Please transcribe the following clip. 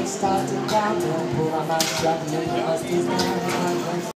Before they start to count, they'll pull my strap, and you must down.